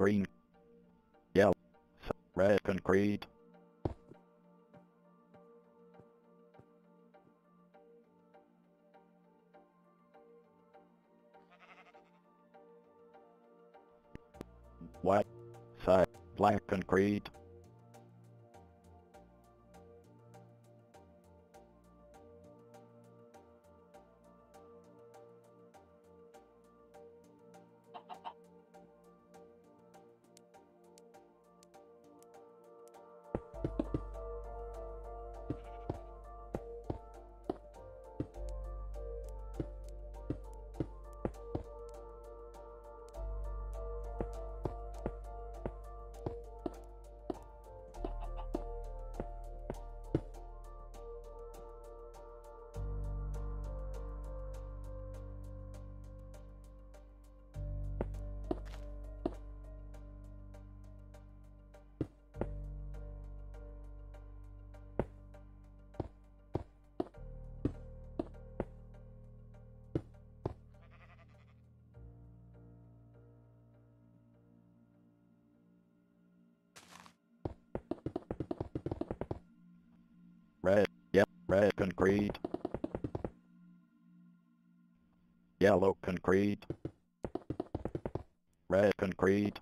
green, yellow, red concrete, white, side, black concrete, red, yep, red concrete, yellow concrete, red concrete,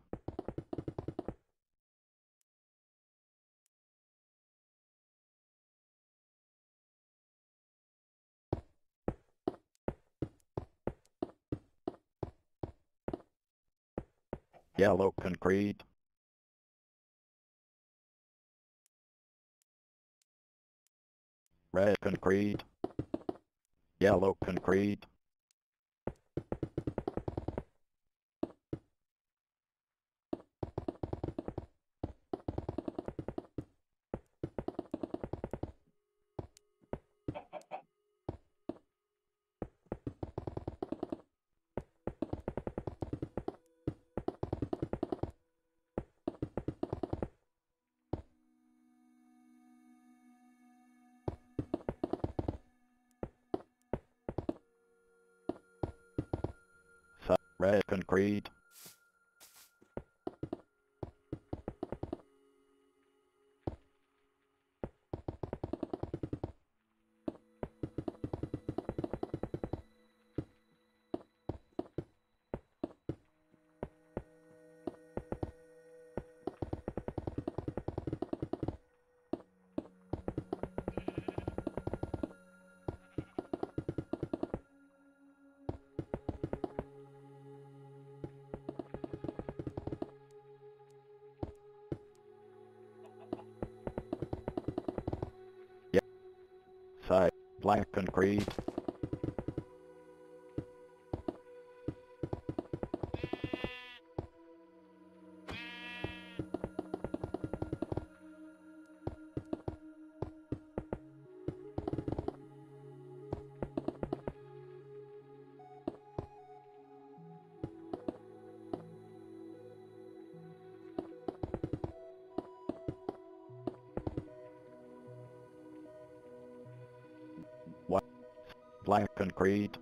yellow concrete, red concrete, yellow concrete, red black concrete, black concrete,